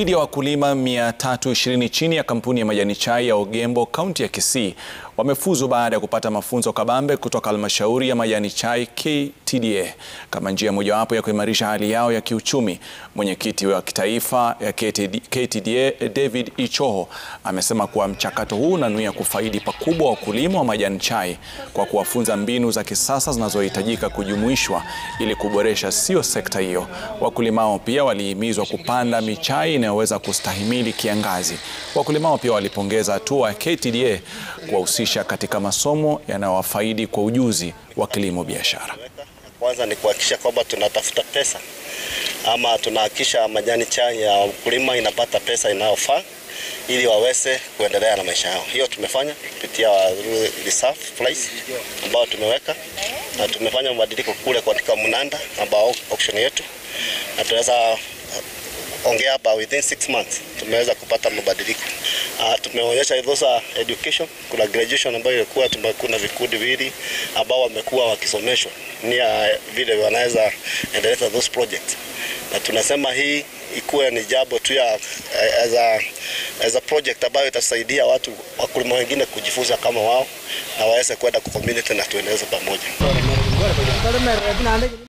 Zaidi ya wakulima 320 chini ya kampuni ya majani chai ya Ogembo kaunti ya Kisii wamefuzu baada ya kupata mafunzo kabambe kutoka halmashauri ya majani chai KTDA kama njia mojawapo ya kuimarisha hali yao ya kiuchumi. Mwenyekiti wa kitaifa ya KTDA David Ichoho amesema kuwa mchakato huu unanuia kufaidi pakubwa wakulima wa majani chai kwa kuwafunza mbinu za kisasa zinazohitajika kujumuishwa ili kuboresha sio sekta hiyo. Wakulima hao pia walihimizwa kupanda michai inayoweza kustahimili kiangazi. Wakulima hao pia walipongeza hatua ya KTDA kuwahusisha katika masomo yanayowafaidi kwa ujuzi wa kilimo biashara. Kwanza ni kuhakikisha kwamba tunatafuta pesa ama tunahakikisha majani chai ya wakulima inapata pesa inayofaa ili waweze kuendelea na maisha yao. Hiyo tumefanya kupitia reserve price ambao tumeweka na tumefanya mabadiliko kule katika mnanda ambao auction yetu na tunaweza ongea hapa within 6 months tumeweza kupata mabadiliko. Uh, tumeonyesha those education. Kuna graduation ambayo ilikuwa kuna vikundi viwili ambao wamekuwa wakisomeshwa nia vile wanaweza endeleza those projects, na tunasema hii ikuwe ni jambo tu ya as a, as a project ambayo itasaidia watu wakulima wengine kujifunza kama wao na waweze kwenda kwa community na tuendeleze pamoja.